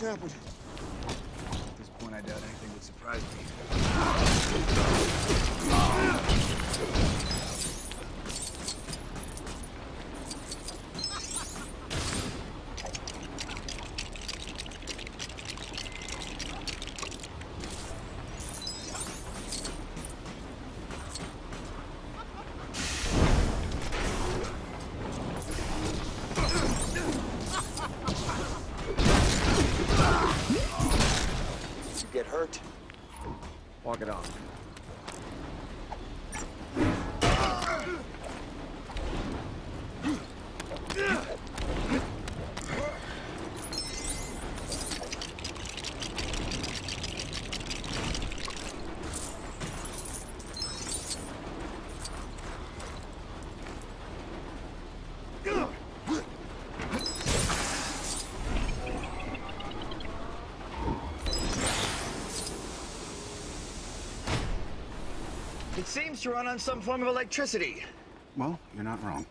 happened? Seems to run on some form of electricity. Well, you're not wrong.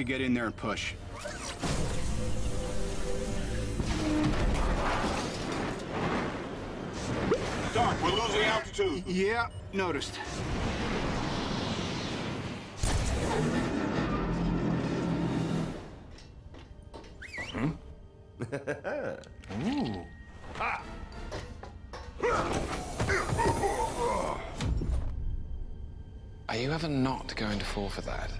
To get in there and push. Doc, we're losing altitude. Yeah, noticed. Hmm? Are you ever not going to fall for that?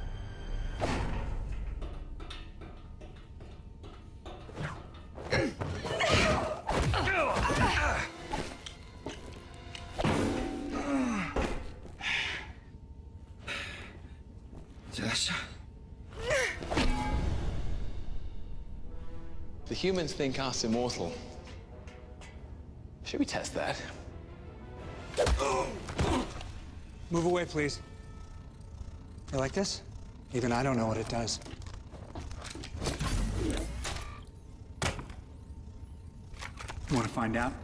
Humans think us immortal. Should we test that? Move away, please. You like this? Even I don't know what it does. Want to find out?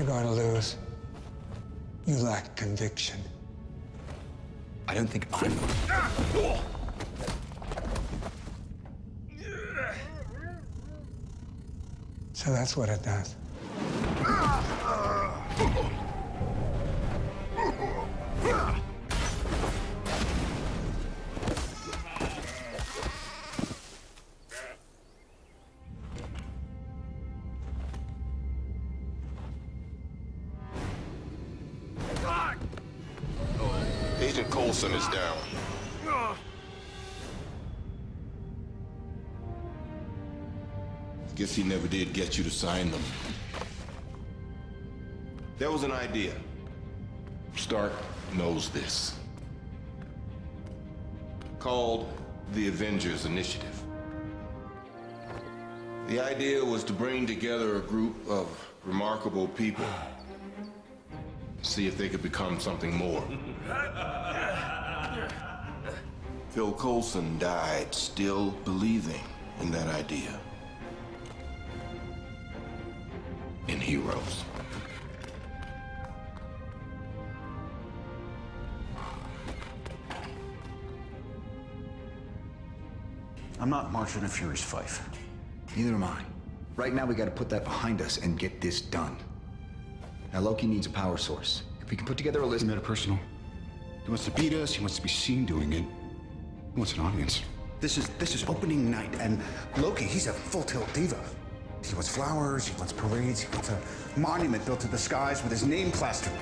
You're going to lose. You lack conviction. I don't think I'm. So that's what it does. Ah! Did get you to sign them. There was an idea. Stark knows this. Called the Avengers Initiative. The idea was to bring together a group of remarkable people. See if they could become something more. Phil Coulson died still believing in that idea. Heroes. I'm not marching a Fury's Fife. Neither am I. Right now, we gotta put that behind us and get this done. Now, Loki needs a power source. If we can put together a list... Metapersonal. He wants to beat us, he wants to be seen doing it. He wants an audience. This is this is opening night, and Loki, he's a full tilt diva. He wants flowers, he wants parades, he wants a monument built to the skies with his name plastered.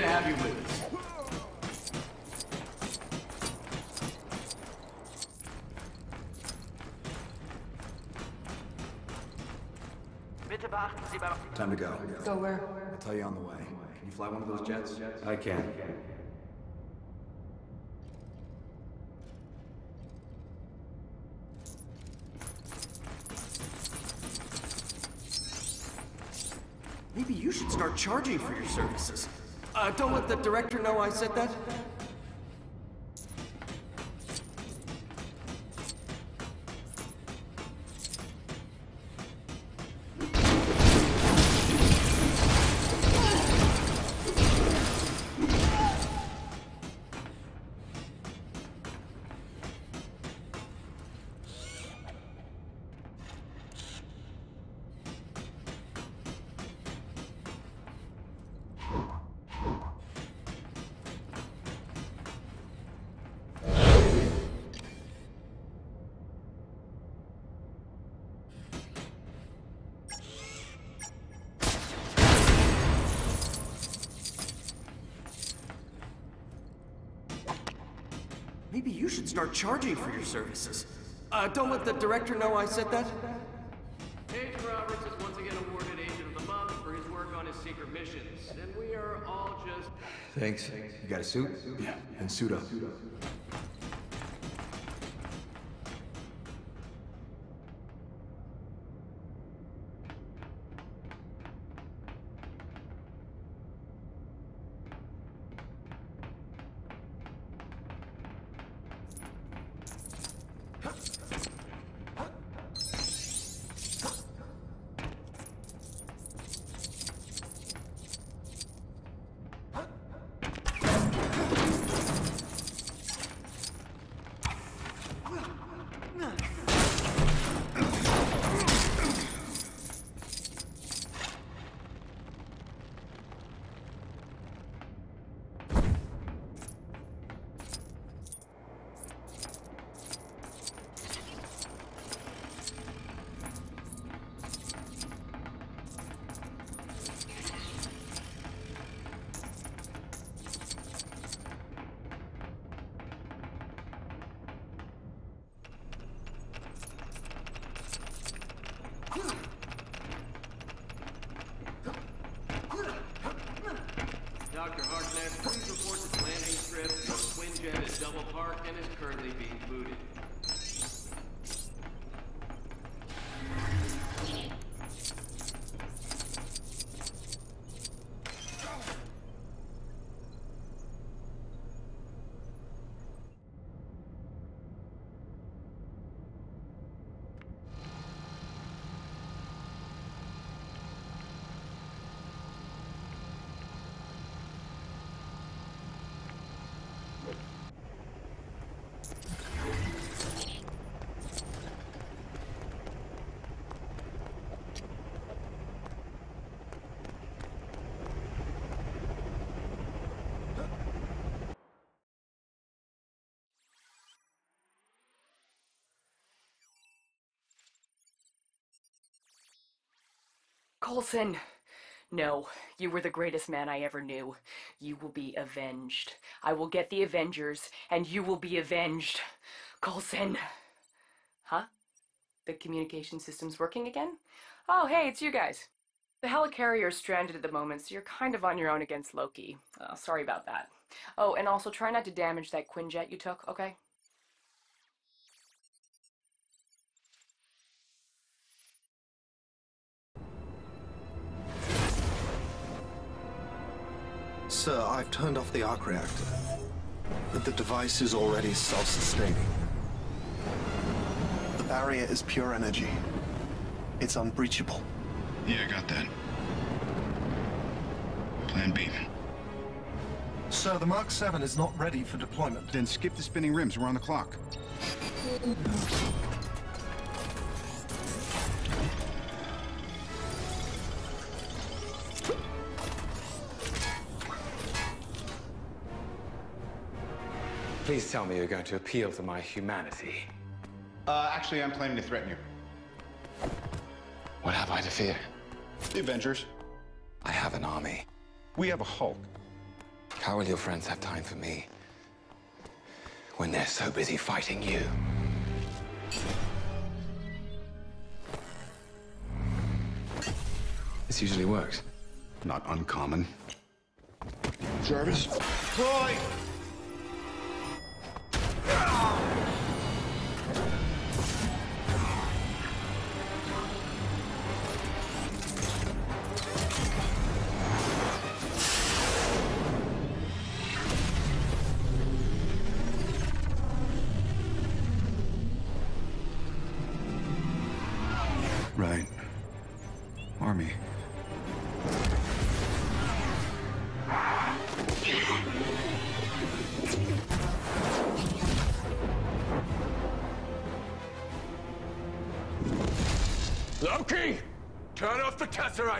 To have you with us. Time to go. Go where? I'll tell you on the way. Can you fly one of those jets? I can. Maybe you should start charging for your services. Uh, don't let the director know I said that. Start charging for your services. Uh, don't let the director know I said that. Agent Roberts is once again awarded Agent of the Month for his work on his secret missions, and we are all just... Thanks. You got a suit? Yeah. Then suit up. Dr. Harkness, please report to the landing strip. Your twin jet is double parked and is currently being Coulson. No, you were the greatest man I ever knew. You will be avenged. I will get the Avengers, and you will be avenged. Coulson. Huh? The communication system's working again? Oh, hey, it's you guys. The helicarrier is stranded at the moment, so you're kind of on your own against Loki. Oh, sorry about that. Oh, and also try not to damage that Quinjet you took, okay? Sir, I've turned off the arc reactor. But the device is already self-sustaining. The barrier is pure energy. It's unbreachable. Yeah, I got that. Plan B. Sir, the Mark 7 is not ready for deployment. Then skip the spinning rims. We're on the clock. Please tell me you're going to appeal to my humanity. Uh, actually, I'm planning to threaten you. What have I to fear? The Avengers. I have an army. We have a Hulk. How will your friends have time for me when they're so busy fighting you? This usually works. Not uncommon. Jarvis? Troy! Ah!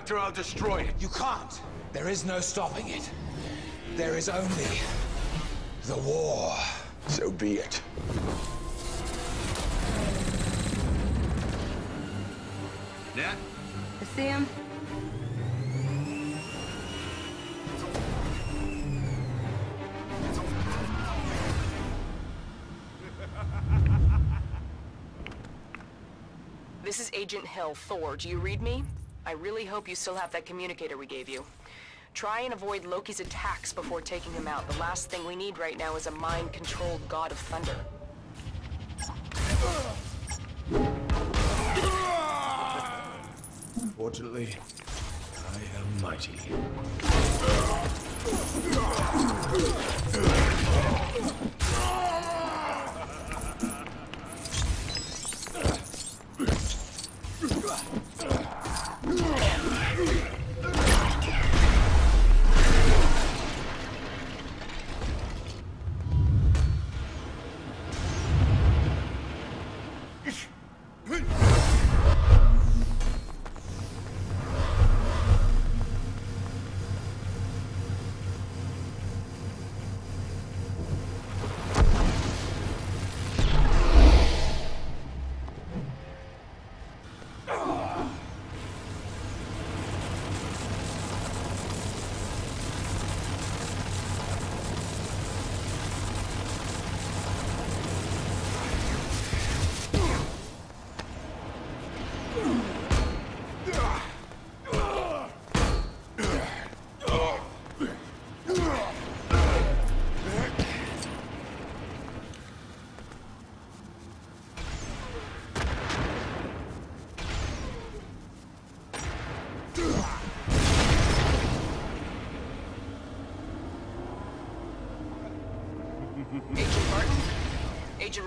Tesseract or I'll destroy it. You can't. There is no stopping it. There is only the war. So be it. Nat? I see him. This is Agent Hill, Thor. Do you read me? I really hope you still have that communicator we gave you. Try and avoid Loki's attacks before taking him out. The last thing we need right now is a mind-controlled god of thunder. Fortunately, I am mighty.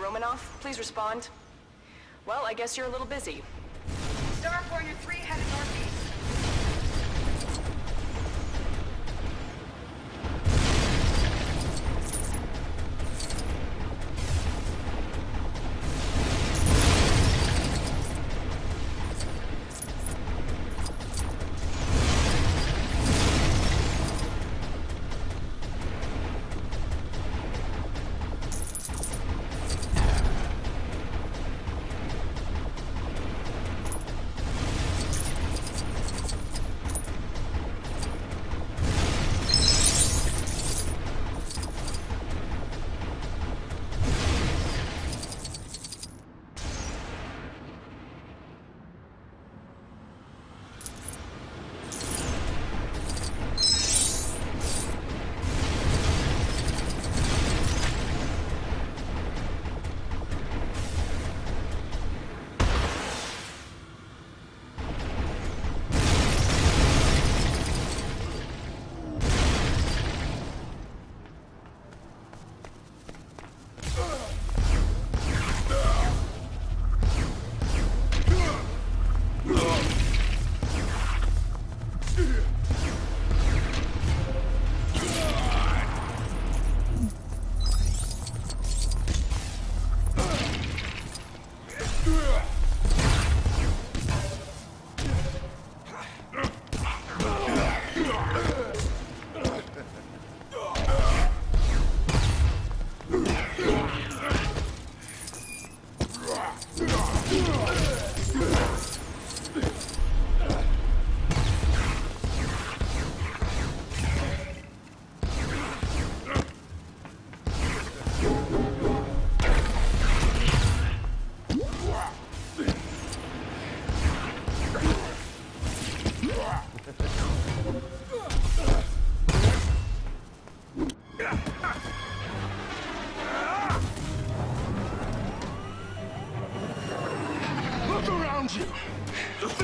Romanoff, please respond. Well, I guess you're a little busy.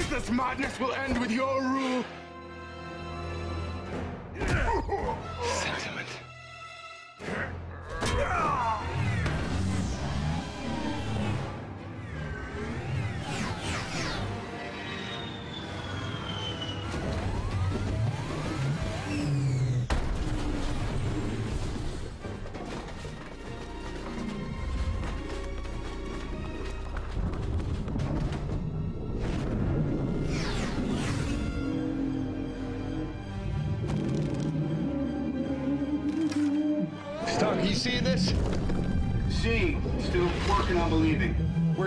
This madness will end with your rule? Sentiment.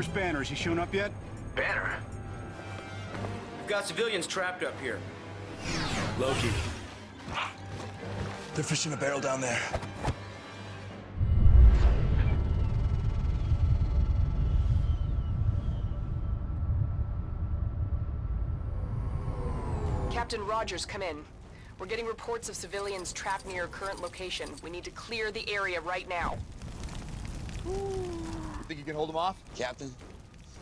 Where's Banner? Is he shown up yet? Banner? We've got civilians trapped up here. Loki. They're fishing a barrel down there. Captain Rogers, come in. We're getting reports of civilians trapped near your current location. We need to clear the area right now. Think you can hold them off? Captain,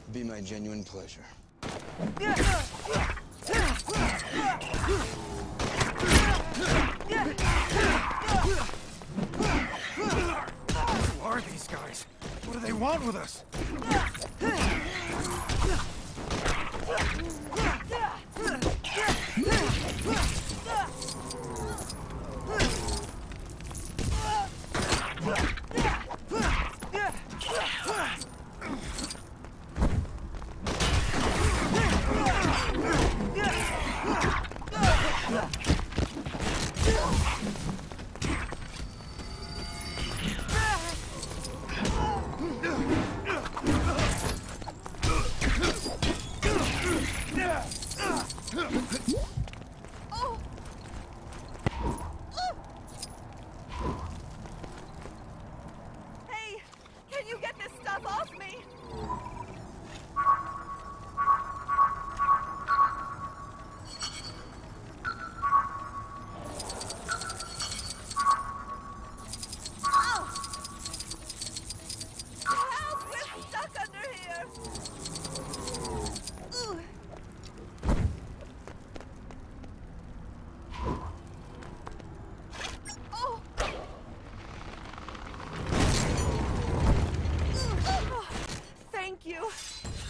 it'd be my genuine pleasure. Who are these guys? What do they want with us?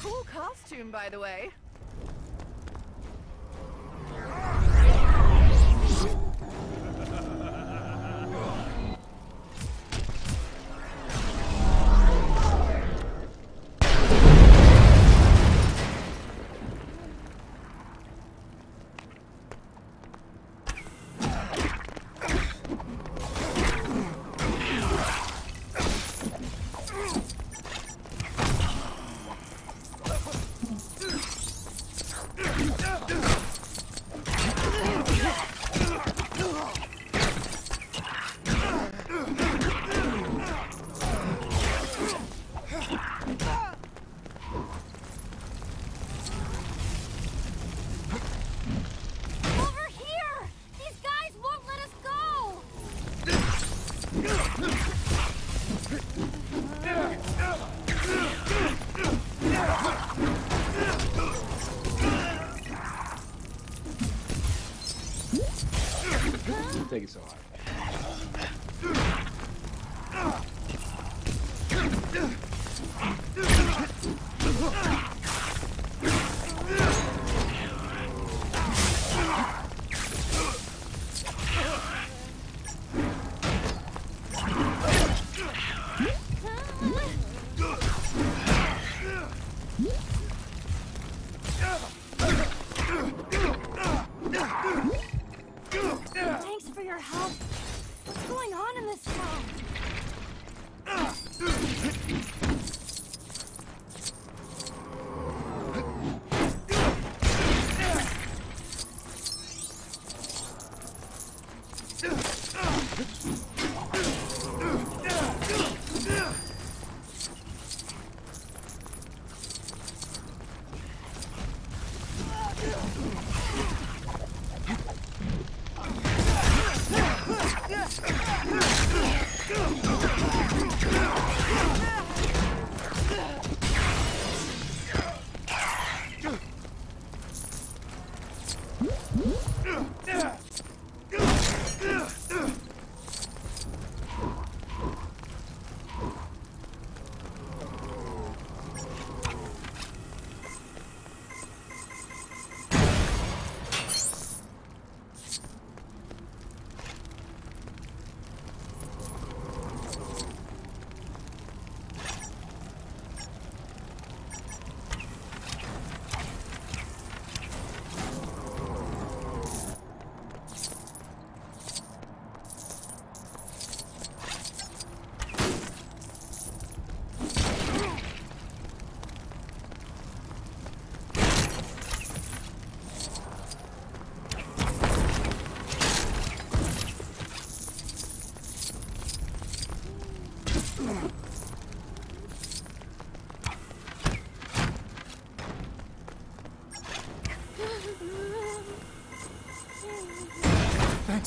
Cool costume, by the way.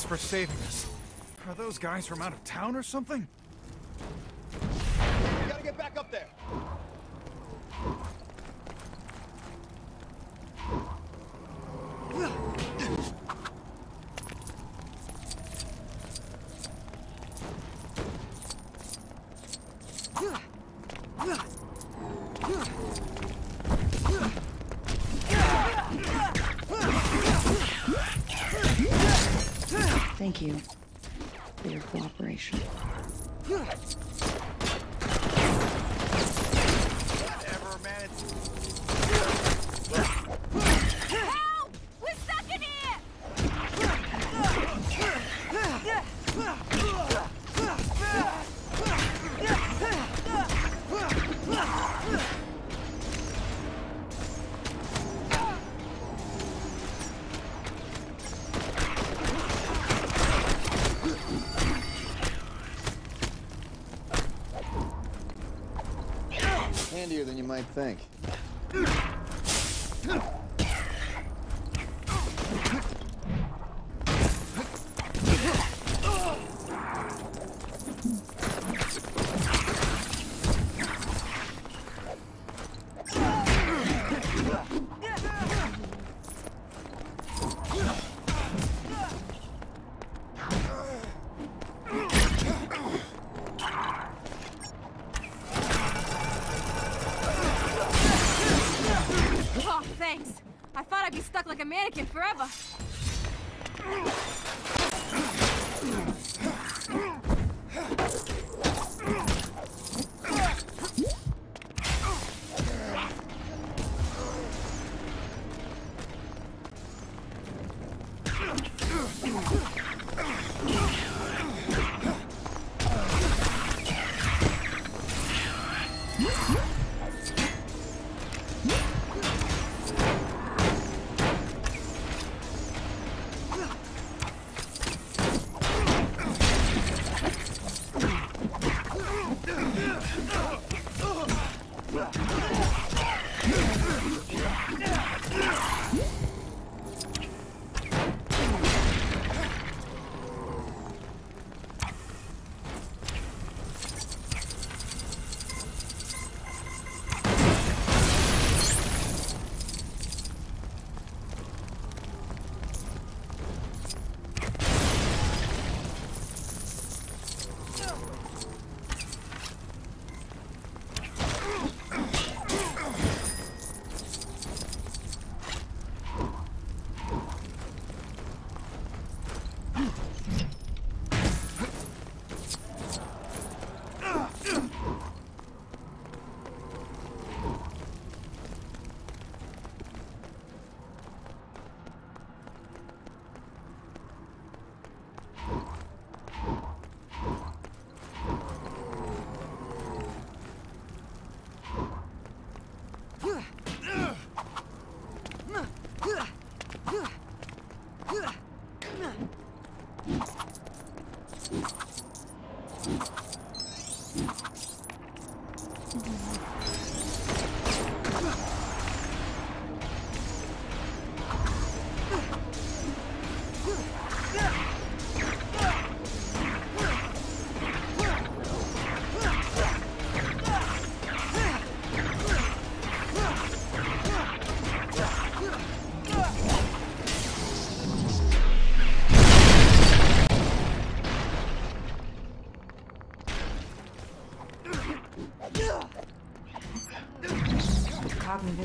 for saving us. Are those guys from out of town or something? think.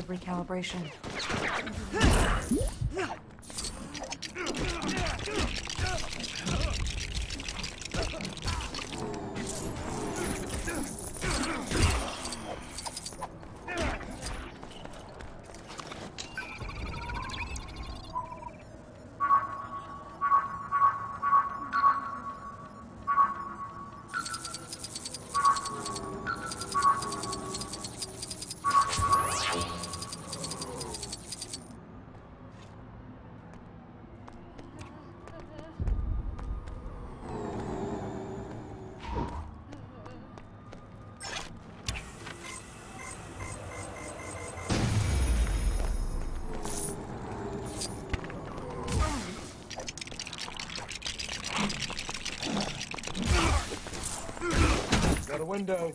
recalibration. Window.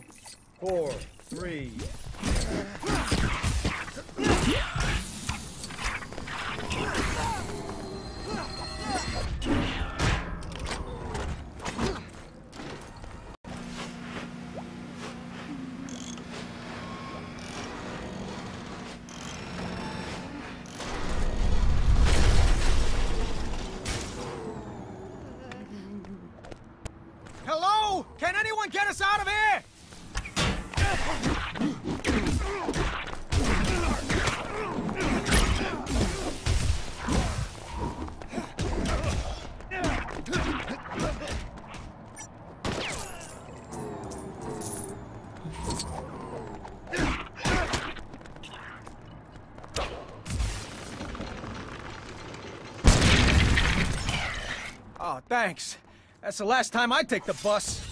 Four, three. Thanks. That's the last time I take the bus.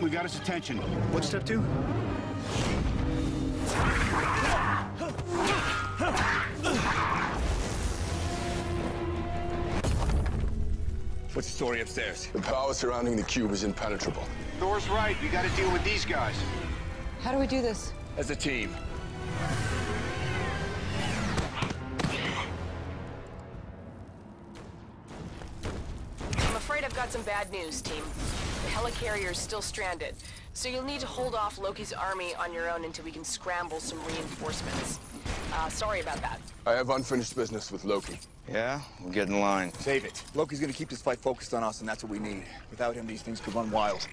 We got his attention. What's step two? What's the story upstairs? The power surrounding the cube is impenetrable. Thor's right. We gotta deal with these guys. How do we do this? As a team. I'm afraid I've got some bad news, team. The helicarrier's still stranded, so you'll need to hold off Loki's army on your own until we can scramble some reinforcements. Uh, sorry about that. I have unfinished business with Loki. Yeah? We'll get in line. Save it. Loki's gonna keep this fight focused on us, and that's what we need. Without him, these things could run wild.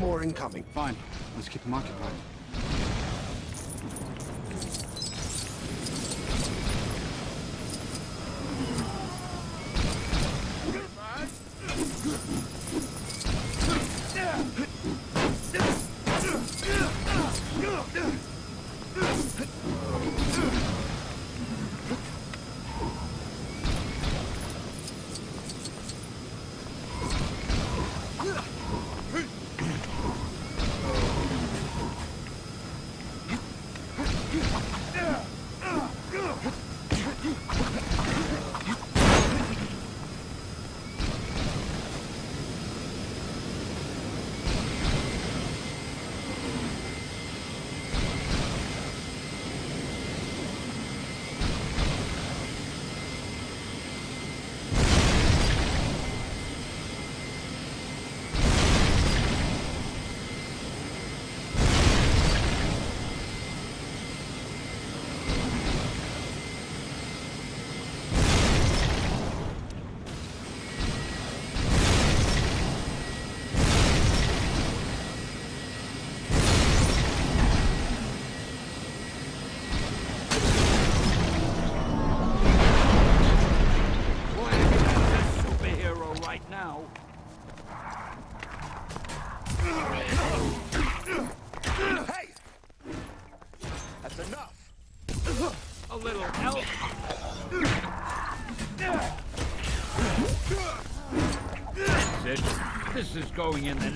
More incoming. Fine. Let's keep them occupied. Going in the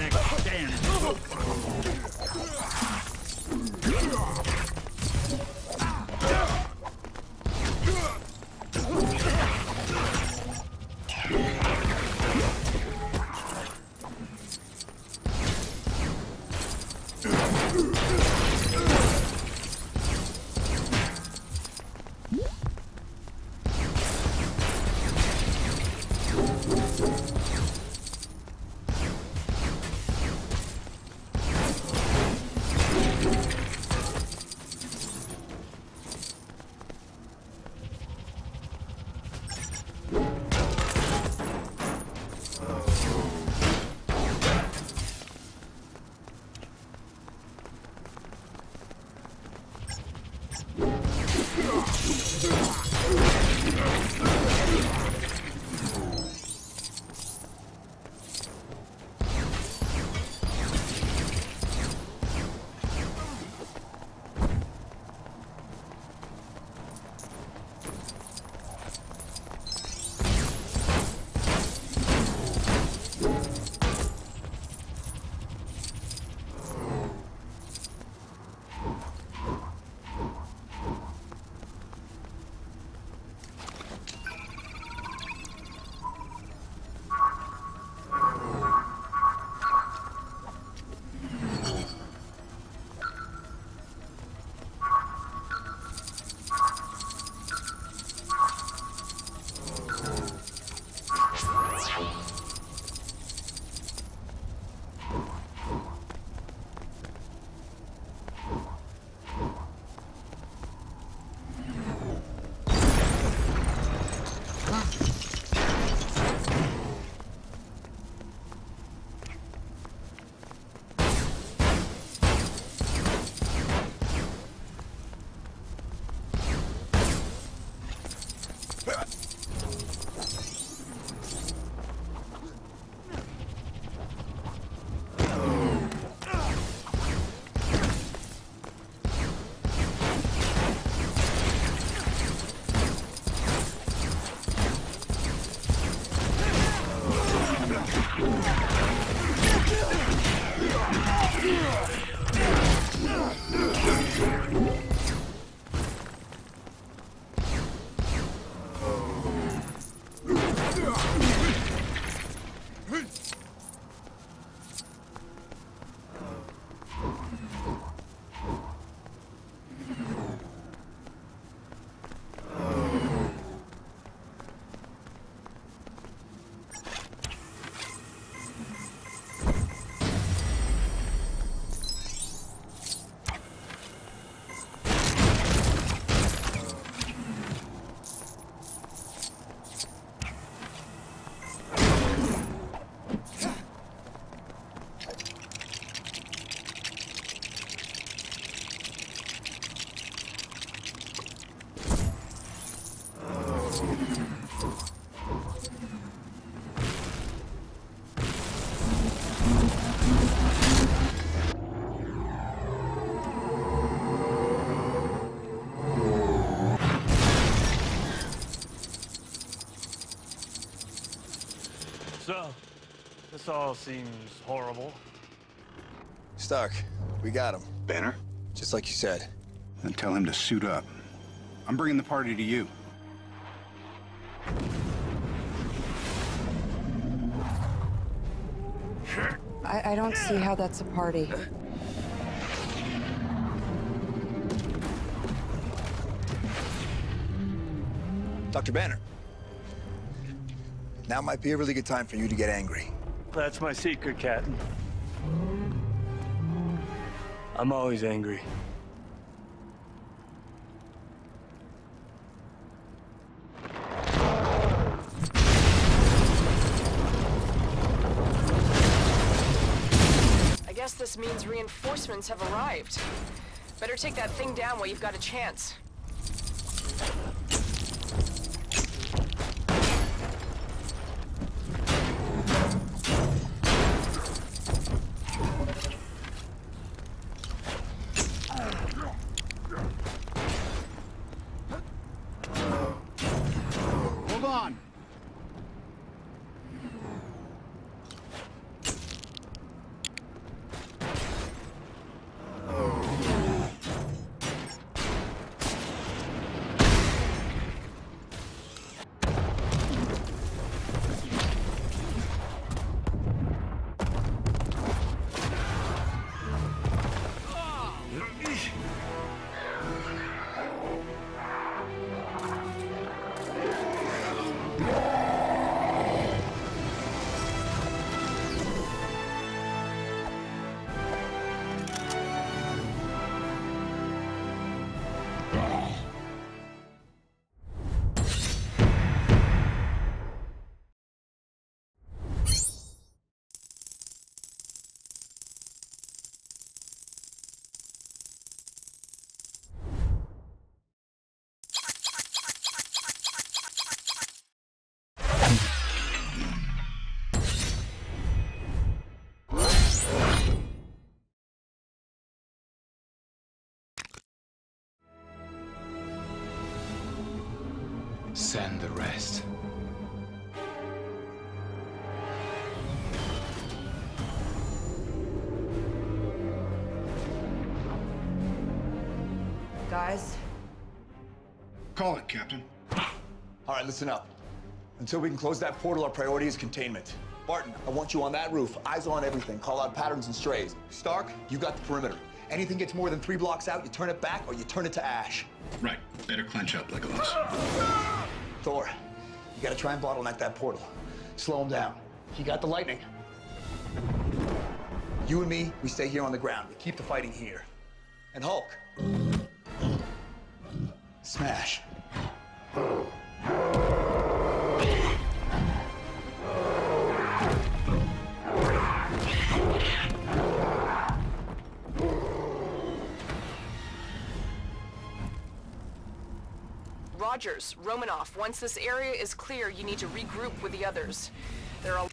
all seems horrible. Stark, we got him. Banner? Just like you said. Then tell him to suit up. I'm bringing the party to you. I, I don't see how that's a party. Dr. Banner. Now might be a really good time for you to get angry. That's my secret, Captain. I'm always angry. I guess this means reinforcements have arrived. Better take that thing down while you've got a chance. Send the rest. Guys, Call it, Captain. All right, listen up. Until we can close that portal, our priority is containment. Barton, I want you on that roof, eyes on everything, call out patterns and strays. Stark, you got the perimeter. Anything gets more than three blocks out, you turn it back or you turn it to ash. Right. Better clench up, Legolas. Thor, you gotta try and bottleneck that portal. Slow him down. He got the lightning. You and me, we stay here on the ground. We keep the fighting here. And Hulk. Smash. Rogers, Romanoff, once this area is clear, you need to regroup with the others. There are